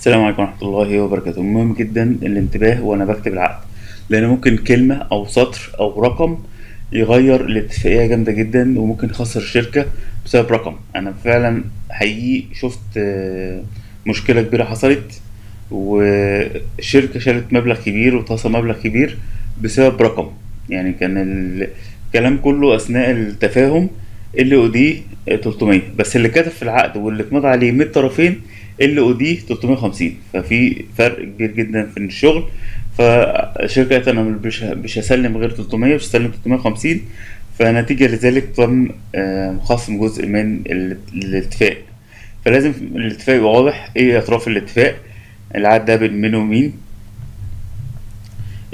السلام عليكم ورحمة الله وبركاته. مهم جدا الانتباه وأنا بكتب العقد لأن ممكن كلمة أو سطر أو رقم يغير الاتفاقية جامدة جدا وممكن يخسر الشركة بسبب رقم. أنا فعلا حقيقي شفت آه، مشكلة كبيرة حصلت وشركة شالت مبلغ كبير وتصل مبلغ كبير بسبب رقم. يعني كان الكلام كله أثناء التفاهم ال أو دي 300 بس اللي كتب في العقد واللي اتمضى عليه من الطرفين ال أو دي 350 ففي فرق كبير جدا في الشغل. فالشركة قالت أنا مش هسلم غير 300 مش هسلم 350 فنتيجة لذلك تم آه، خصم جزء من ال- الاتفاق. فلازم الاتفاق يبقى واضح. إيه أطراف الاتفاق؟ العقد ده بين مين ومين؟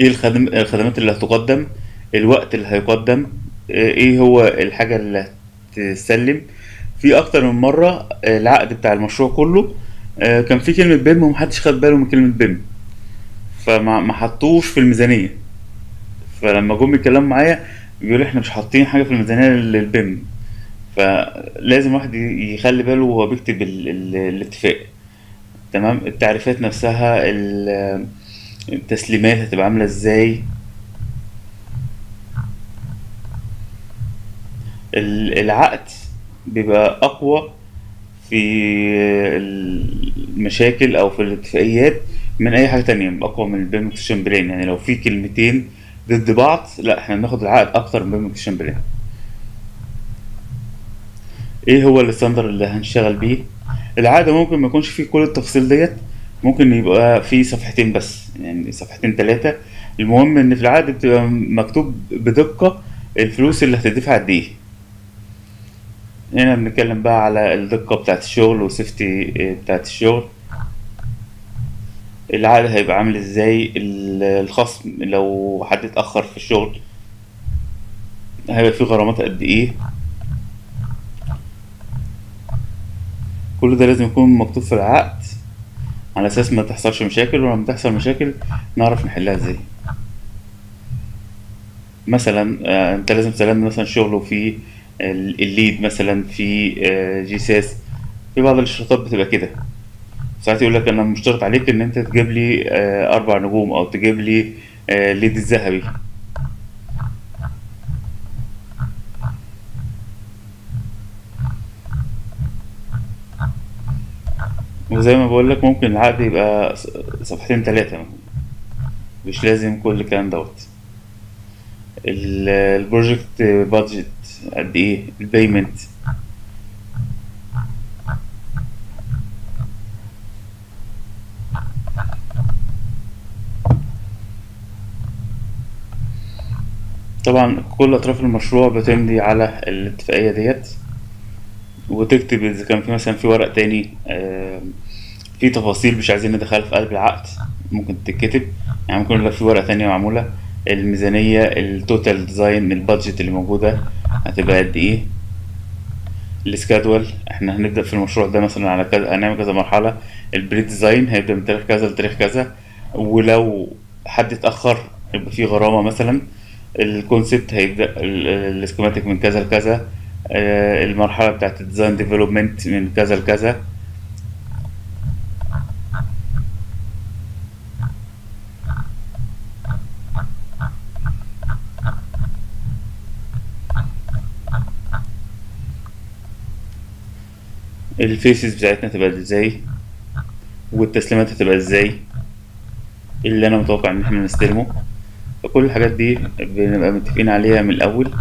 إيه الخدم الخدمات اللي هتقدم؟ الوقت اللي هيقدم؟ آه، إيه هو الحاجة اللي هتسلم؟ في أكتر من مرة آه، العقد بتاع المشروع كله آه، كان في كلمة بيم ومحدش خد باله من كلمة بيم. فما ما حطوش في الميزانية. فلما جم يتكلموا معايا بيقولوا إحنا مش حاطين حاجة في الميزانية للبيم. فلازم واحد يخلي باله وهو بيكتب ال... ال... الاتفاق. تمام؟ التعريفات نفسها ال- التسليمات هتبقى عاملة إزاي. ال- العقد بيبقى أقوى في المشاكل أو في الاتفاقيات من أي حاجة تانية أقوى من ال BIM execution plan يعني لو في كلمتين ضد بعض لا إحنا بناخد العقد أكتر من ال BIM execution plan إيه هو ال standard اللي هنشتغل بيه؟ العقد ممكن ما يكونش فيه كل التفاصيل ديت ممكن يبقى فيه صفحتين بس يعني صفحتين ثلاثة المهم إن في العقد بتبقى مكتوب بدقة الفلوس اللي هتدفع قد إيه هنا بنتكلم بقى على الدقة بتاعت الشغل وسيفتي بتاعت الشغل. العقد هيبقى عامل إزاي؟ ال- الخصم لو حد اتأخر في الشغل هيبقى فيه غرامات قد إيه؟ كل ده لازم يكون مكتوب في العقد. على أساس ما تحصلش مشاكل ولما تحصل مشاكل نعرف نحلها إزاي. مثلا آه، انت لازم تسلم مثلا شغل وفي ال- ال LEED مثلا في آه، GSAS في بعض الاشتراطات بتبقى كده. ساعات يقول لك أنا مشترط عليك إن أنت تجيب لي آه، أربع نجوم أو تجيب لي آه، LEED الذهبي. وزي ما بقول لك ممكن العقد يبقى صفحتين ثلاثة مش لازم كل الكلام دوت. ال project budget قد إيه؟ ال payment طبعا كل أطراف المشروع بتمضي على الاتفاقية ديت. وتكتب إذا كان في مثلا في ورق تاني في تفاصيل مش عايزين ندخلها في قلب العقد ممكن تتكتب. يعني ممكن يبقى في ورقة تانية معمولة. الميزانية ال total design ال budget اللي موجودة. هتبقى قد إيه؟ ال schedule إحنا هنبدأ في المشروع ده مثلا على كذا هنعمل كذا مرحلة. ال pre-design هيبدأ من تاريخ كذا لتاريخ كذا. ولو حد اتأخر يبقى في غرامة مثلا. ال concept هيبدأ ال schematic من كذا لكذا. آه، المرحلة بتاعت ال design development من كذا لكذا. ال fees بتاعتنا تبقى إزاي؟ والتسليمات هتبقى إزاي؟ اللي أنا متوقع إن إحنا نستلمه. فكل الحاجات دي بنبقى متفقين عليها من الأول.